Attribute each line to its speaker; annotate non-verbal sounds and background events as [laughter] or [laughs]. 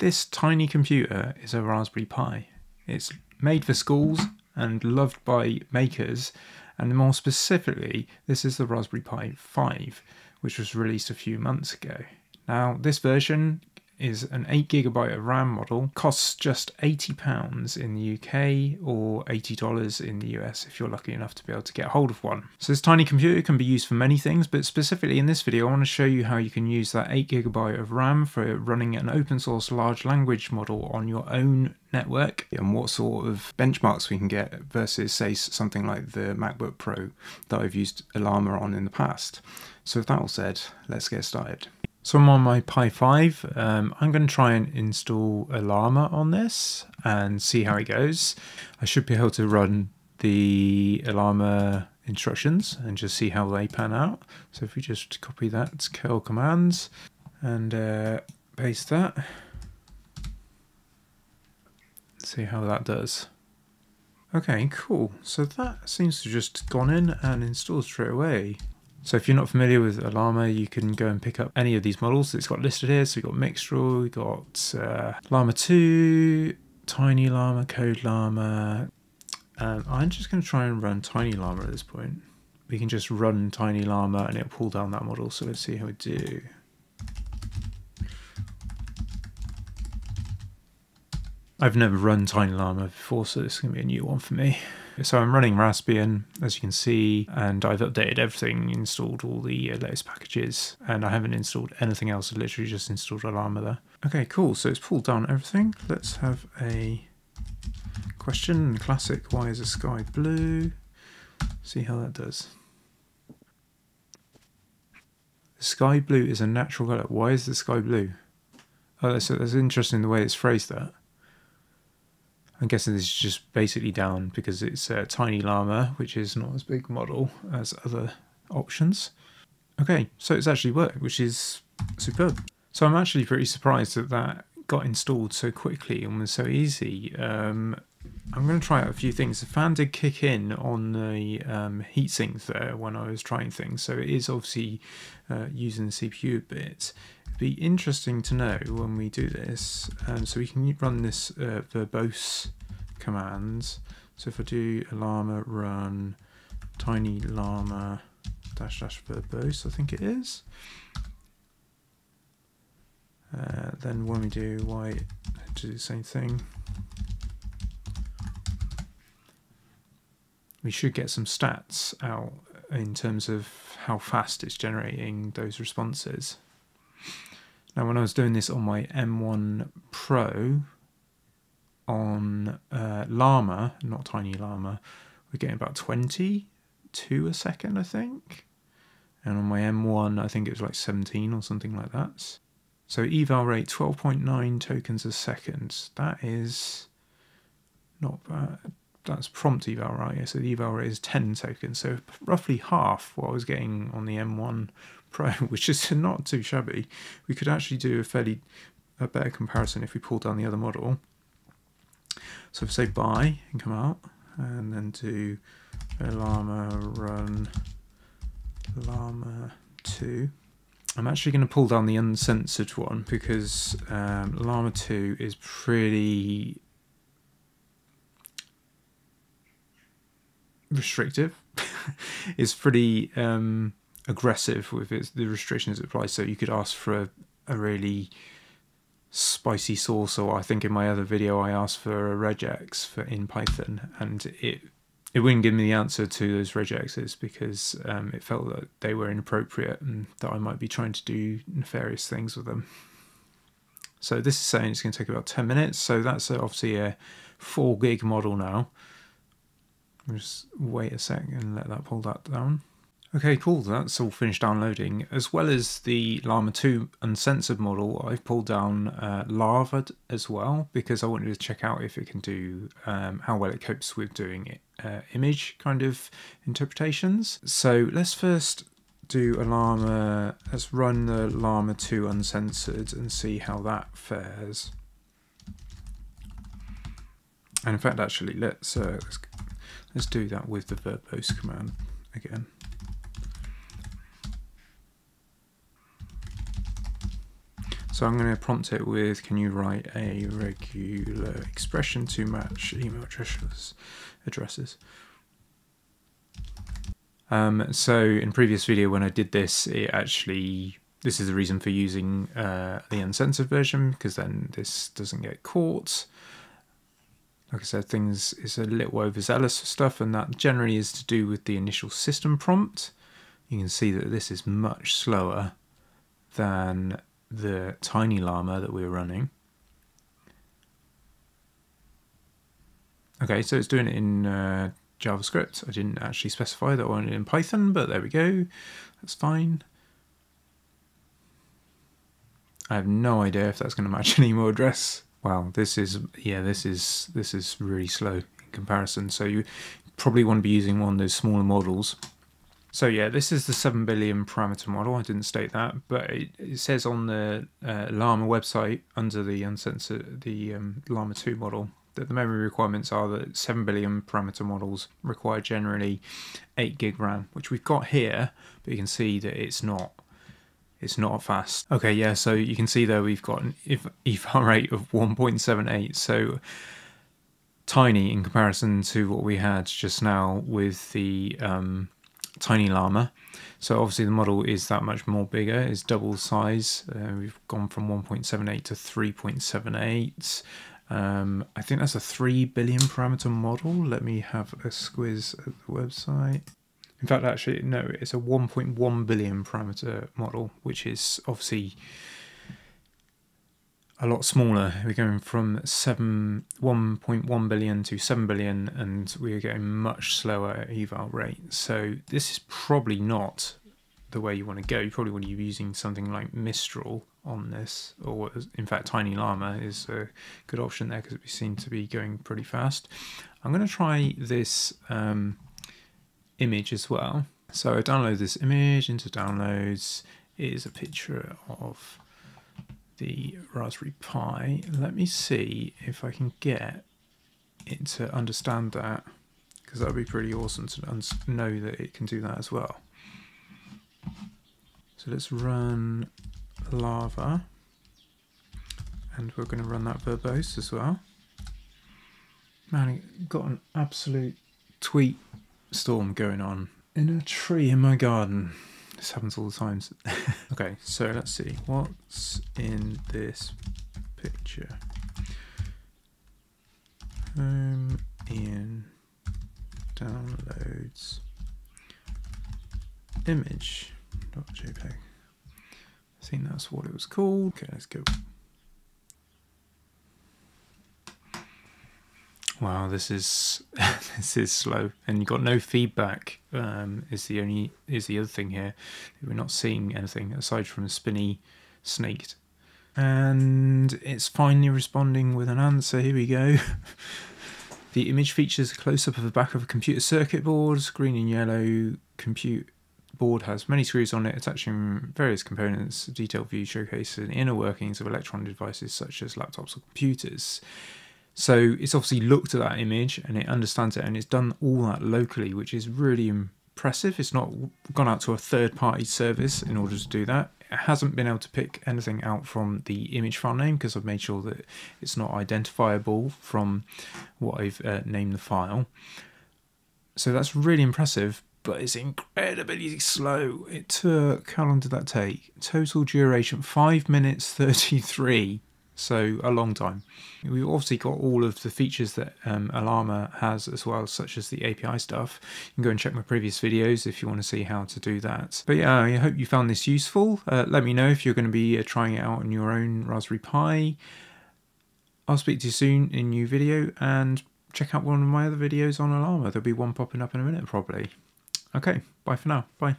Speaker 1: This tiny computer is a Raspberry Pi. It's made for schools and loved by makers, and more specifically, this is the Raspberry Pi 5, which was released a few months ago. Now, this version is an 8GB of RAM model, costs just £80 in the UK or $80 in the US if you're lucky enough to be able to get hold of one. So this tiny computer can be used for many things, but specifically in this video I want to show you how you can use that 8GB of RAM for running an open source large language model on your own network and what sort of benchmarks we can get versus say something like the MacBook Pro that I've used Ollama on in the past. So with that all said, let's get started. So I'm on my Pi 5. Um, I'm going to try and install Ollama on this and see how it goes. I should be able to run the Ollama instructions and just see how they pan out. So if we just copy that curl commands and uh, paste that, see how that does. Okay, cool. So that seems to just gone in and installed straight away. So if you're not familiar with Ollama, you can go and pick up any of these models it's got listed here. So we've got Mixtral, we've got uh, Llama 2, Tiny Llama, Code Llama. And I'm just going to try and run Tiny Llama at this point. We can just run Tiny Llama and it'll pull down that model. So let's see how we do. I've never run Tiny Ollama before, so this is going to be a new one for me. So I'm running Raspbian, as you can see, and I've updated everything, installed all the uh, latest packages, and I haven't installed anything else. I literally just installed Llama there. Okay, cool. So it's pulled down everything. Let's have a question. Classic, why is the sky blue? See how that does. The sky blue is a natural colour. Why is the sky blue? Oh, that's, that's interesting the way it's phrased that. I'm guessing this is just basically down because it's a tiny llama, which is not as big model as other options. Okay, so it's actually worked, which is superb. So I'm actually pretty surprised that that got installed so quickly and was so easy. Um, I'm going to try out a few things. The fan did kick in on the um, heat sinks there when I was trying things, so it is obviously uh, using the CPU a bit. Be interesting to know when we do this. Um, so we can run this uh, verbose commands. So if I do ollama run tiny llama dash dash verbose, I think it is. Uh, then when we do y, do the same thing. we should get some stats out in terms of how fast it's generating those responses. Now, when I was doing this on my M1 Pro on uh, Llama, not Tiny Llama, we're getting about 22 a second, I think. And on my M1, I think it was like 17 or something like that. So eval rate 12.9 tokens a second. That is not bad that's prompt eval right so the eval rate is 10 tokens so roughly half what I was getting on the M1 Pro [laughs] which is not too shabby. We could actually do a fairly a better comparison if we pull down the other model. So if I say buy and come out and then do ollama run llama 2 I'm actually going to pull down the uncensored one because um, llama 2 is pretty restrictive. [laughs] it's pretty um, aggressive with its, the restrictions it applies. So you could ask for a, a really spicy sauce, or I think in my other video I asked for a regex for in Python, and it it wouldn't give me the answer to those regexes because um, it felt that they were inappropriate and that I might be trying to do nefarious things with them. So this is saying it's going to take about 10 minutes. So that's obviously a 4 gig model now just wait a sec and let that pull that down. Okay, cool, that's all finished downloading. As well as the Llama 2 uncensored model, I've pulled down uh, LLaVA as well because I wanted to check out if it can do, um, how well it copes with doing uh, image kind of interpretations. So let's first do a Llama, let's run the Llama 2 uncensored and see how that fares. And in fact, actually, let's, uh, let's Let's do that with the verbose command again. So I'm going to prompt it with, can you write a regular expression to match email addresses? addresses. Um, so in previous video when I did this, it actually, this is the reason for using uh, the uncensored version, because then this doesn't get caught. Like I said, things is a little overzealous for stuff, and that generally is to do with the initial system prompt. You can see that this is much slower than the tiny llama that we're running. Okay, so it's doing it in uh, JavaScript. I didn't actually specify that I wanted in Python, but there we go. That's fine. I have no idea if that's going to match [laughs] an email address. Wow, this is yeah, this is this is really slow in comparison. So you probably want to be using one of those smaller models so yeah, this is the 7 billion parameter model. I didn't state that, but it, it says on the uh, Ollama website under the uncensored, the um, Llama 2 model that the memory requirements are that 7 billion parameter models require generally 8 gig RAM, which we've got here, but you can see that it's not it's not fast. Okay, yeah, so you can see there we've got an eval rate of 1.78, so tiny in comparison to what we had just now with the um, Tiny Llama. So obviously the model is that much more bigger, it's double size. Uh, we've gone from 1.78 to 3.78. Um, I think that's a 3 billion parameter model. Let me have a squiz at the website. In fact, actually, no, it's a 1.1 billion parameter model, which is obviously a lot smaller. We're going from seven, 1.1 billion to 7 billion, and we're getting much slower eval rate. So this is probably not the way you want to go. You probably want to be using something like Mistral on this, or in fact, Tiny Llama is a good option there because we seem to be going pretty fast. I'm going to try this um, image as well. So I download this image into downloads. It is a picture of the Raspberry Pi. Let me see if I can get it to understand that because that would be pretty awesome to know that it can do that as well. So let's run llava and we're going to run that verbose as well. Man, I got an absolute tweet storm going on in a tree in my garden. This happens all the times. [laughs] okay, so let's see. What's in this picture? Home in downloads image.jpg. I think that's what it was called. Okay, let's go. Wow, this is [laughs] this is slow, and you got no feedback. Um, is the only is the other thing here. We're not seeing anything aside from spinny snake, and it's finally responding with an answer. Here we go. [laughs] the image features a close up of the back of a computer circuit board. Green and yellow compute board has many screws on it attaching various components. A detailed view showcases the inner workings of electronic devices such as laptops or computers. So it's obviously looked at that image and it understands it and it's done all that locally, which is really impressive. It's not gone out to a third party service in order to do that. It hasn't been able to pick anything out from the image file name because I've made sure that it's not identifiable from what I've uh, named the file. So that's really impressive, but it's incredibly slow. It took, how long did that take? Total duration, 5 minutes 33 so a long time. We've obviously got all of the features that um, Ollama has as well, such as the API stuff. You can go and check my previous videos if you want to see how to do that. But yeah, I hope you found this useful. Uh, let me know if you're going to be uh, trying it out on your own Raspberry Pi. I'll speak to you soon in a new video and check out one of my other videos on Ollama. There'll be one popping up in a minute probably. Okay, bye for now. Bye.